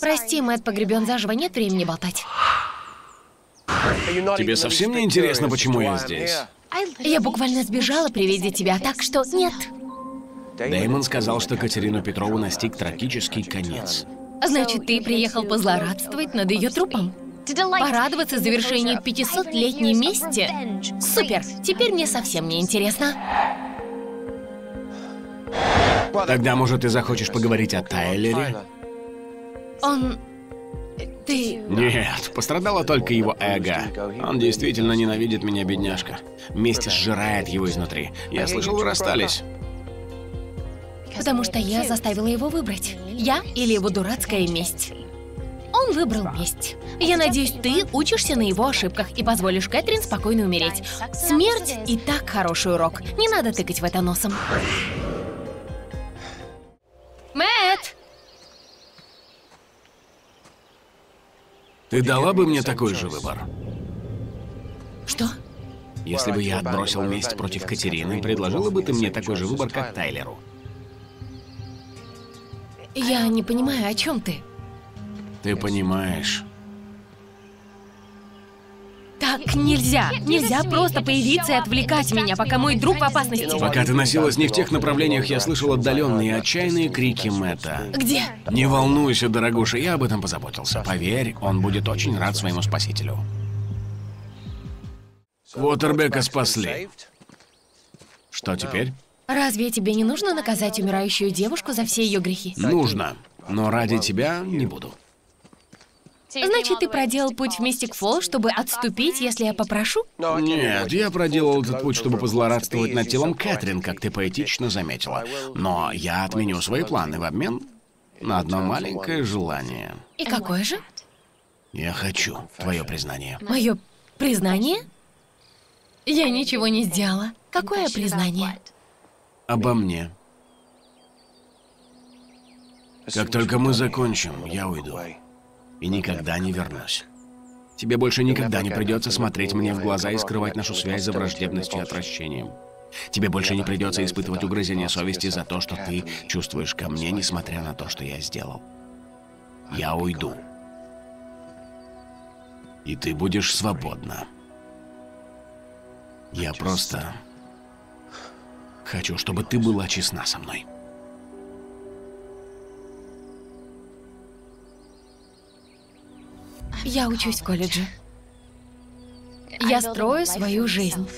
Прости, Мэтт погребен заживо, нет времени болтать. Тебе совсем не интересно, почему я здесь? Я буквально сбежала при виде тебя, так что нет. Дэймон сказал, что Катерину Петрову настиг трагический конец. Значит, ты приехал позлорадствовать над ее трупом? Порадоваться завершению 500-летней мести? Супер! Теперь мне совсем не интересно. Тогда, может, ты захочешь поговорить о Тайлере? Он... Ты... Нет, пострадало только его эго. Он действительно ненавидит меня, бедняжка. Месть сжирает его изнутри. Я слышал, вы расстались. Потому что я заставила его выбрать. Я или его дурацкая месть. Он выбрал месть. Я надеюсь, ты учишься на его ошибках и позволишь Кэтрин спокойно умереть. Смерть и так хороший урок. Не надо тыкать в это носом. Ты дала бы мне такой же выбор? Что? Если бы я отбросил месть против Катерины, предложила бы ты мне такой же выбор, как Тайлеру? Я не понимаю, о чем ты? Ты понимаешь. Так нельзя. Нельзя просто появиться и отвлекать меня, пока мой друг в опасности. Пока ты носилась не в тех направлениях, я слышал отдаленные отчаянные крики Мэтта. Где? Не волнуйся, дорогуша, я об этом позаботился. Поверь, он будет очень рад своему спасителю. Уотербека спасли. Что теперь? Разве тебе не нужно наказать умирающую девушку за все ее грехи? Нужно. Но ради тебя не буду. Значит, ты проделал путь в Мистик Фолл, чтобы отступить, если я попрошу? Нет, я проделал этот путь, чтобы позлорадствовать над телом Кэтрин, как ты поэтично заметила. Но я отменю свои планы в обмен на одно маленькое желание. И какое же? Я хочу твое признание. Мое признание? Я ничего не сделала. Какое признание? Обо мне. Как только мы закончим, я уйду. И никогда не вернусь. Тебе больше никогда не придется смотреть мне в глаза и скрывать нашу связь за враждебностью и отвращением. Тебе больше не придется испытывать угрызение совести за то, что ты чувствуешь ко мне, несмотря на то, что я сделал. Я уйду. И ты будешь свободна. Я просто хочу, чтобы ты была честна со мной. Я учусь в колледже. Я строю свою жизнь.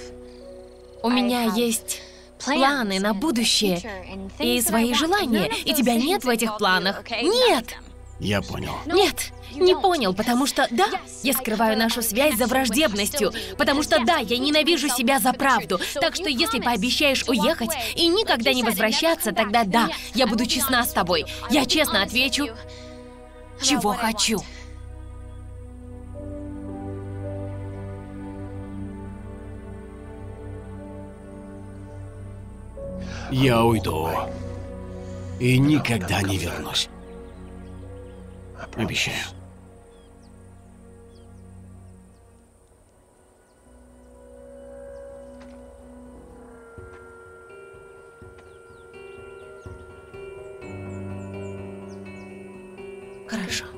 У меня есть планы на будущее и свои желания, и тебя нет в этих планах. Нет! Я понял. Нет, не понял, потому что да, я скрываю нашу связь за враждебностью, потому что да, я ненавижу себя за правду. Так что если пообещаешь уехать и никогда не возвращаться, тогда да, я буду честна с тобой. Я честно отвечу, чего хочу. Я уйду. И никогда не вернусь. Обещаю. Хорошо.